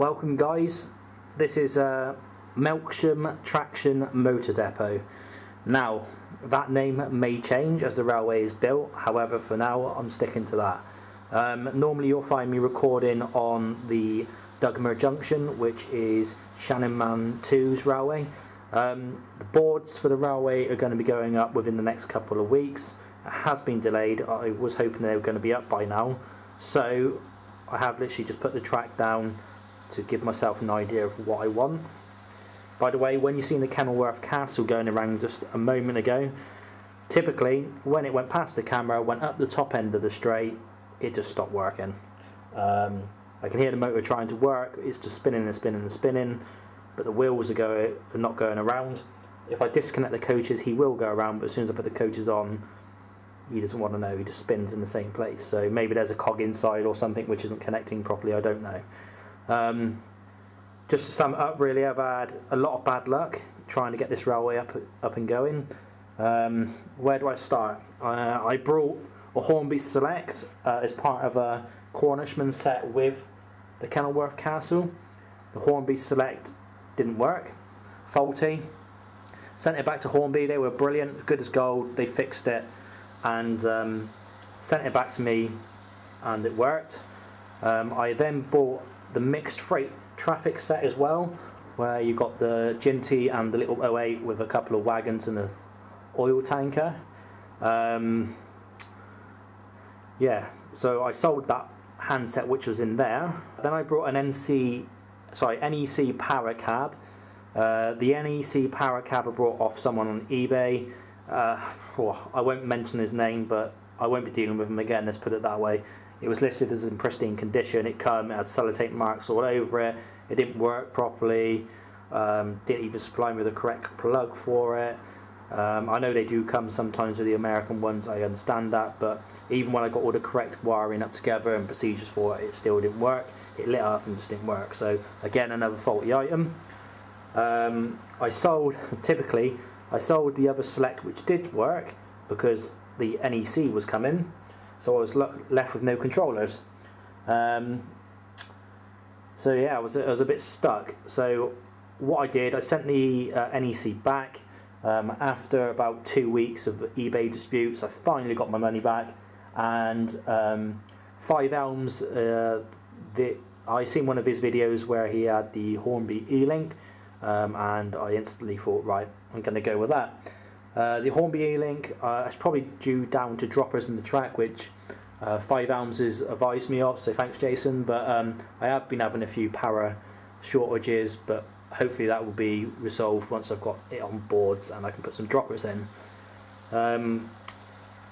Welcome guys, this is uh, Melksham Traction Motor Depot. Now, that name may change as the railway is built, however for now I'm sticking to that. Um, normally you'll find me recording on the Dugmer Junction, which is Shannonman 2's railway. Um, the boards for the railway are going to be going up within the next couple of weeks. It has been delayed, I was hoping they were going to be up by now. So I have literally just put the track down to give myself an idea of what I want. By the way, when you've seen the Kenilworth Castle going around just a moment ago, typically when it went past the camera, went up the top end of the straight, it just stopped working. Um, I can hear the motor trying to work, it's just spinning and spinning and spinning, but the wheels are, going, are not going around. If I disconnect the coaches, he will go around, but as soon as I put the coaches on, he doesn't want to know, he just spins in the same place. So maybe there's a cog inside or something which isn't connecting properly, I don't know. Um, just to sum up, really, I've had a lot of bad luck trying to get this railway up up and going. Um, where do I start? Uh, I brought a Hornby Select uh, as part of a Cornishman set with the Kenilworth Castle. The Hornby Select didn't work, faulty. Sent it back to Hornby, they were brilliant, good as gold, they fixed it and um, sent it back to me and it worked. Um, I then bought the mixed freight traffic set as well, where you've got the Ginty and the little 08 with a couple of wagons and an oil tanker. Um, yeah, so I sold that handset which was in there. Then I brought an NC, sorry, NEC Power Cab. Uh, the NEC Power Cab I brought off someone on eBay. Uh, oh, I won't mention his name, but I won't be dealing with him again. Let's put it that way. It was listed as in pristine condition. It come, it had sellotape marks all over it. It didn't work properly. Um, didn't even supply me with the correct plug for it. Um, I know they do come sometimes with the American ones. I understand that, but even when I got all the correct wiring up together and procedures for it, it still didn't work. It lit up and just didn't work. So again, another faulty item. Um, I sold typically. I sold the other select which did work because the NEC was coming so I was left with no controllers. Um, so yeah, I was, I was a bit stuck. So what I did, I sent the uh, NEC back. Um, after about two weeks of eBay disputes, I finally got my money back. And um, Five Elms, uh, the, I seen one of his videos where he had the Hornby E-Link, um, and I instantly thought, right, I'm going to go with that. Uh, the Hornby E-Link uh, is probably due down to droppers in the track, which uh, Five has advised me of, so thanks Jason. But um, I have been having a few power shortages, but hopefully that will be resolved once I've got it on boards and I can put some droppers in. Um,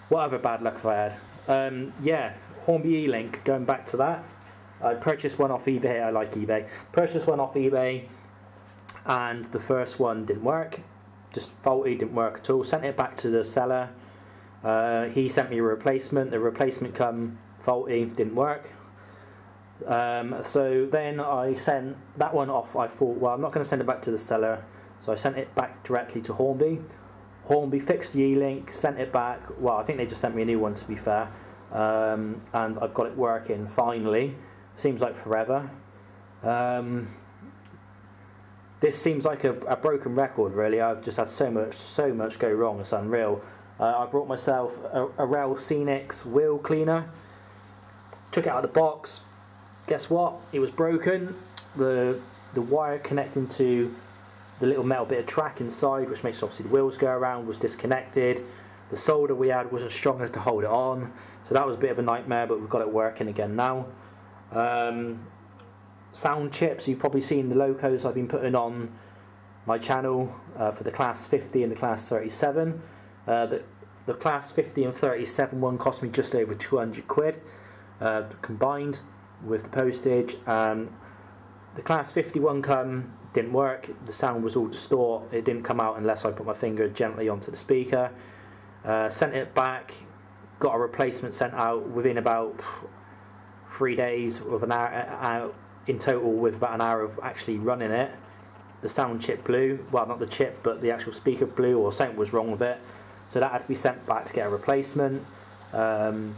what other bad luck have I had? Um, yeah, Hornby E-Link, going back to that. I purchased one off eBay, I like eBay. Purchased one off eBay and the first one didn't work just faulty, didn't work at all. Sent it back to the seller. Uh, he sent me a replacement. The replacement come faulty, didn't work. Um, so then I sent that one off. I thought, well, I'm not going to send it back to the seller. So I sent it back directly to Hornby. Hornby fixed the E-Link, sent it back. Well, I think they just sent me a new one to be fair. Um, and I've got it working finally. Seems like forever. Um, this seems like a, a, broken record really. I've just had so much so much go wrong. It's unreal. Uh, I brought myself a, a Rel Scenics wheel cleaner took it out of the box. Guess what? It was broken. The the wire connecting to the little metal bit of track inside which makes obviously the wheels go around was disconnected. The solder we had wasn't strong enough to hold it on. So that was a bit of a nightmare but we've got it working again now. Um, sound chips. You've probably seen the locos I've been putting on my channel uh, for the class 50 and the class 37. Uh, the, the class 50 and 37 one cost me just over 200 quid uh, combined with the postage. Um, the class 51 come didn't work. The sound was all distort. It didn't come out unless I put my finger gently onto the speaker. Uh, sent it back. Got a replacement sent out within about three days with an hour, uh, in total with about an hour of actually running it the sound chip blew well not the chip but the actual speaker blew or something was wrong with it so that had to be sent back to get a replacement um,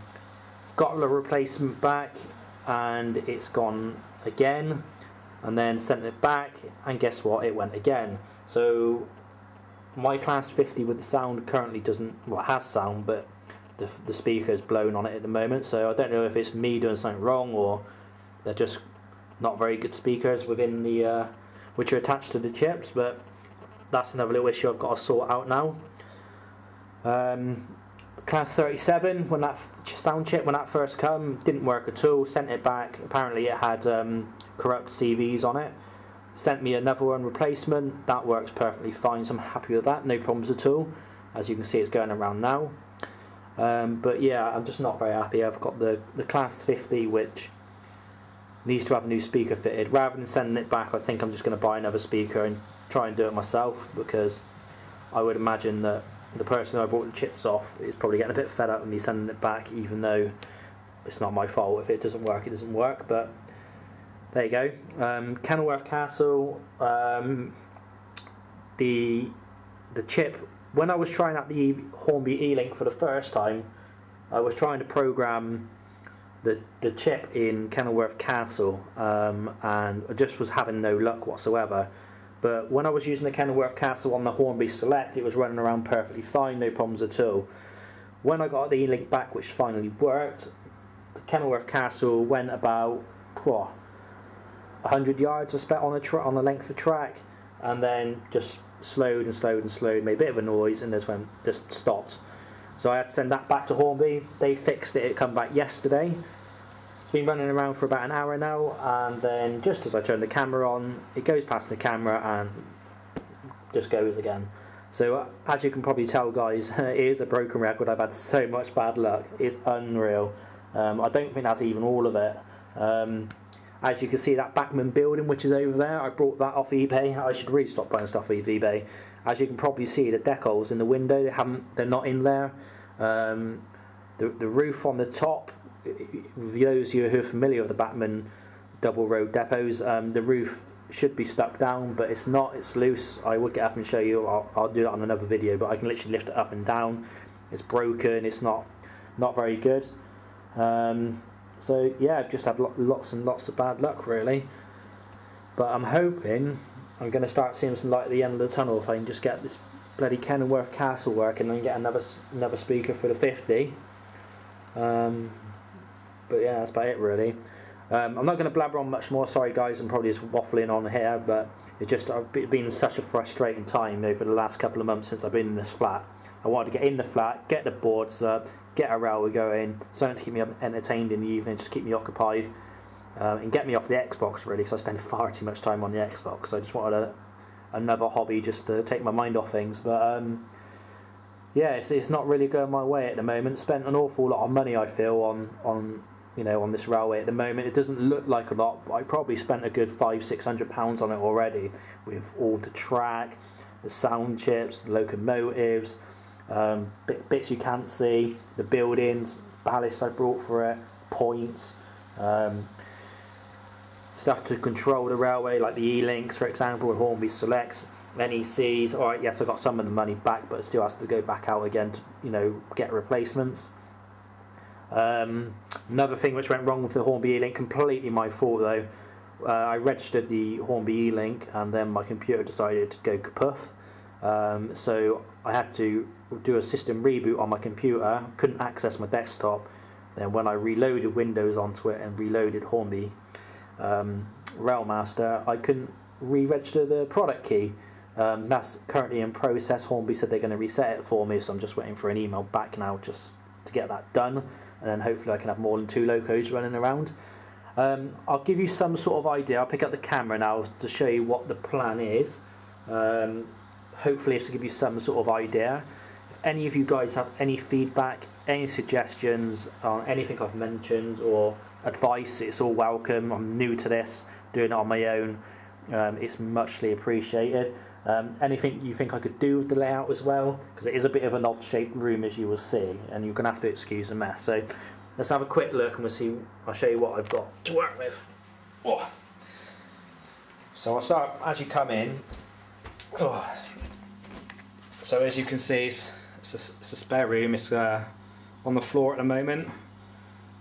got the replacement back and it's gone again and then sent it back, and guess what? It went again. So my class 50 with the sound currently doesn't, well, has sound, but the, the speaker is blown on it at the moment. So I don't know if it's me doing something wrong or they're just not very good speakers within the, uh, which are attached to the chips, but that's another little issue I've got to sort out now. Um, class 37 when that sound chip when that first come didn't work at all. Sent it back. Apparently it had um, corrupt CVs on it. Sent me another one replacement. That works perfectly fine so I'm happy with that. No problems at all. As you can see it's going around now. Um, but yeah I'm just not very happy. I've got the, the class 50 which needs to have a new speaker fitted rather than sending it back I think I'm just going to buy another speaker and try and do it myself because I would imagine that the person I bought the chips off is probably getting a bit fed up with me sending it back, even though it's not my fault. If it doesn't work, it doesn't work. But there you go. Um, Kenilworth Castle. Um, the the chip. When I was trying out the Hornby E-Link for the first time, I was trying to program the the chip in Kenilworth Castle, um, and I just was having no luck whatsoever. But when I was using the Kenilworth Castle on the Hornby Select, it was running around perfectly fine, no problems at all. When I got the E-Link back, which finally worked, the Kenilworth Castle went about oh, 100 yards I spent on the on the length of track, and then just slowed and slowed and slowed, made a bit of a noise, and just went just stopped. So I had to send that back to Hornby. They fixed it. It come back yesterday, it's been running around for about an hour now, and then just as I turn the camera on, it goes past the camera and just goes again. So uh, as you can probably tell, guys, it is a broken record. I've had so much bad luck. It's unreal. Um, I don't think that's even all of it. Um, as you can see, that Bachmann building, which is over there, I brought that off eBay. I should really stop buying stuff off eBay. As you can probably see, the decals in the window, they haven't, they're not in there. Um, the, the roof on the top those of you who are familiar with the Bachmann double road depots, um, the roof should be stuck down, but it's not. It's loose. I would get up and show you. I'll, I'll do that on another video, but I can literally lift it up and down. It's broken. It's not not very good. Um, so yeah, I've just had lots and lots of bad luck really. But I'm hoping I'm going to start seeing some light at the end of the tunnel if I can just get this bloody Kenilworth Castle working and get another another speaker for the 50. Um, but yeah, that's about it really. Um, I'm not going to blabber on much more. Sorry, guys, I'm probably just waffling on here, but it's just I've been such a frustrating time over the last couple of months since I've been in this flat. I wanted to get in the flat, get the boards up, get a railway going, something to keep me entertained in the evening, just keep me occupied, uh, and get me off the Xbox really, because I spend far too much time on the Xbox. So I just wanted a, another hobby just to take my mind off things. But um, yeah, it's, it's not really going my way at the moment. Spent an awful lot of money, I feel, on on you know, on this railway at the moment. It doesn't look like a lot, but I probably spent a good five, six hundred pounds on it already, with all the track, the sound chips, the locomotives, um, bits you can't see, the buildings, ballast I brought for it, points, um, stuff to control the railway, like the E-links, for example, with Hornby Selects, NECs. All right, yes, I got some of the money back, but it still has to go back out again to, you know, get replacements. Um, another thing which went wrong with the Hornby E-Link, completely my fault though. Uh, I registered the Hornby E-Link and then my computer decided to go kaput. Um, so I had to do a system reboot on my computer, couldn't access my desktop. Then when I reloaded Windows onto it and reloaded Hornby um, Railmaster, I couldn't re-register the product key. Um, that's currently in process. Hornby said they're going to reset it for me, so I'm just waiting for an email back now just to get that done and then hopefully I can have more than two locos running around. Um, I'll give you some sort of idea. I'll pick up the camera now to show you what the plan is. Um, hopefully, to give you some sort of idea. Any of you guys have any feedback, any suggestions on anything I've mentioned or advice, it's all welcome. I'm new to this, doing it on my own. Um, it's muchly appreciated. Um, anything you think I could do with the layout as well, because it is a bit of an odd shaped room as you will see, and you're going to have to excuse the mess. So let's have a quick look and we'll see, I'll show you what I've got to work with. Oh. So I'll start as you come in. Oh. So as you can see, it's, it's, a, it's a, spare room, it's uh, on the floor at the moment.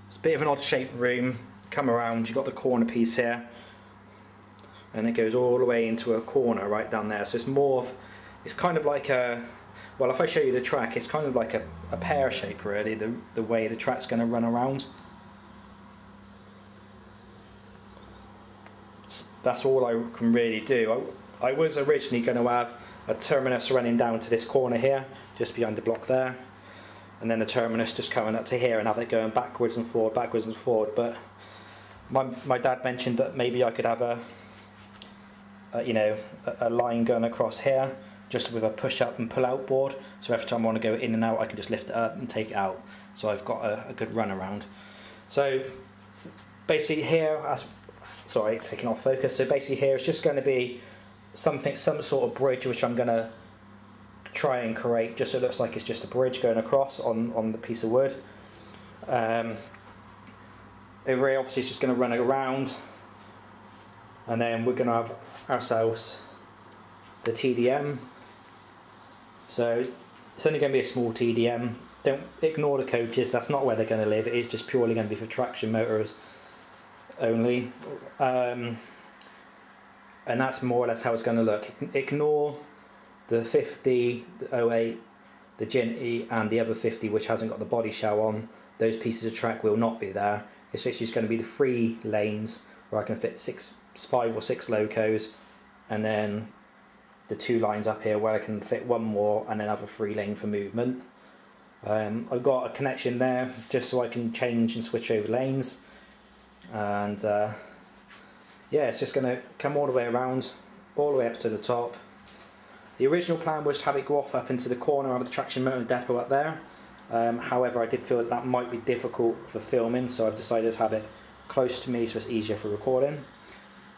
It's a bit of an odd shaped room. Come around, you've got the corner piece here. and it goes all the way into a corner right down there. So it's more, of, it's kind of like a, well, if I show you the track, it's kind of like a, a pear shape really, the, the way the track's going to run around. That's all I can really do. I, I was originally going to have a terminus running down to this corner here, just behind the block there, and then the terminus just coming up to here and have it going backwards and forward, backwards and forward. But my, my dad mentioned that maybe I could have a, a you know, a, a line going across here, just with a push up and pull out board. So every time I want to go in and out, I can just lift it up and take it out. So I've got a, a good run around. So basically here, as sorry, taking off focus. So basically here, it's just going to be something, some sort of bridge which I'm going to try and create just so it looks like it's just a bridge going across on, on the piece of wood. Um, here obviously is just going to run around and then we're going to have ourselves the TDM. So it's only going to be a small TDM. Don't ignore the coaches, that's not where they're going to live, it is just purely going to be for traction motors only. Um, and that's more or less how it's going to look. Ignore the 50, the 08, the Ginty and the other 50 which hasn't got the body shell on. Those pieces of track will not be there. It's actually just going to be the three lanes where I can fit six, five or six locos and then the two lines up here where I can fit one more and then have a free lane for movement. Um, I've got a connection there just so I can change and switch over lanes and uh, yeah it's just going to come all the way around all the way up to the top the original plan was to have it go off up into the corner of the traction motor depot up there. Um, however I did feel that that might be difficult for filming so I've decided to have it close to me so it's easier for recording.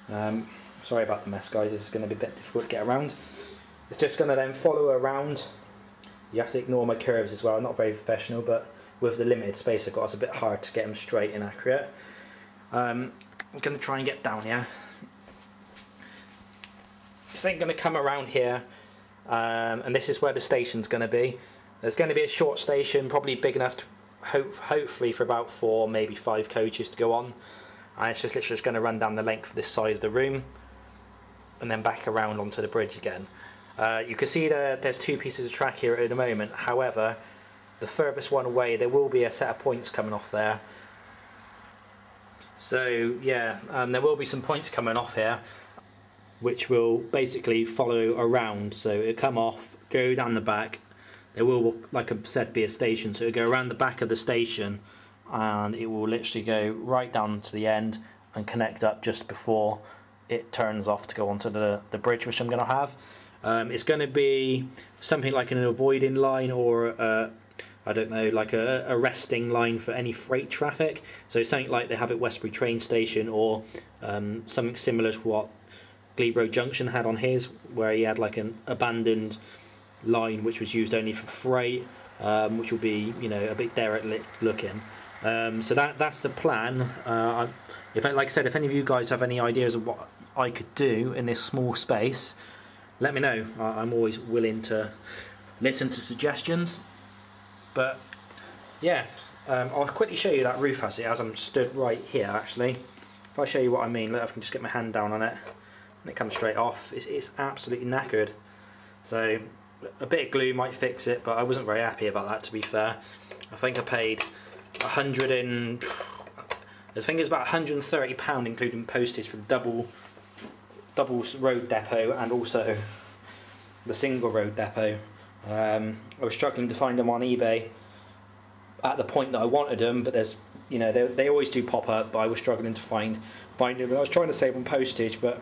Um, sorry about the mess guys. It's going to be a bit difficult to get around. It's just going to then follow around. You have to ignore my curves as well. Not very professional but with the limited space I've got it's a bit hard to get them straight and accurate. Um, I'm going to try and get down here. This ain't going to come around here, um, and this is where the station's going to be. There's going to be a short station, probably big enough to hope, hopefully for about four, maybe five coaches to go on. And it's just literally just going to run down the length of this side of the room, and then back around onto the bridge again. Uh, you can see that there's two pieces of track here at the moment. However, the furthest one away, there will be a set of points coming off there so yeah, um, there will be some points coming off here, which will basically follow around. So it'll come off, go down the back. There will, like I said, be a station. So it'll go around the back of the station, and it will literally go right down to the end and connect up just before it turns off to go onto the, the bridge, which I'm going to have. Um, it's going to be something like an avoiding line or a, I don't know, like a, a resting line for any freight traffic. So something like they have at Westbury train station or um, something similar to what Glebro Junction had on his, where he had like an abandoned line which was used only for freight, um, which will be you know a bit derelict looking. Um, so that that's the plan. Uh, if like I said, if any of you guys have any ideas of what I could do in this small space, let me know. I'm always willing to listen to suggestions. But yeah, um, I'll quickly show you that roof as it as I'm stood right here actually. If I show you what I mean, look, I can just get my hand down on it and it comes straight off. It's, it's absolutely knackered. So a bit of glue might fix it, but I wasn't very happy about that to be fair. I think I paid a hundred and I think it's about 130 pound including postage for double double road depot and also the single road depot. Um, I was struggling to find them on eBay at the point that I wanted them, but there's, you know, they, they always do pop up, but I was struggling to find find them. I was trying to save on postage, but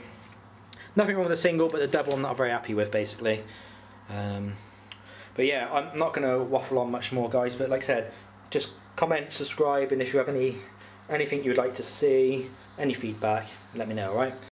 nothing wrong with the single, but the double I'm not very happy with, basically. Um, but yeah, I'm not going to waffle on much more, guys. But like I said, just comment, subscribe, and if you have any anything you'd like to see, any feedback, let me know. All right.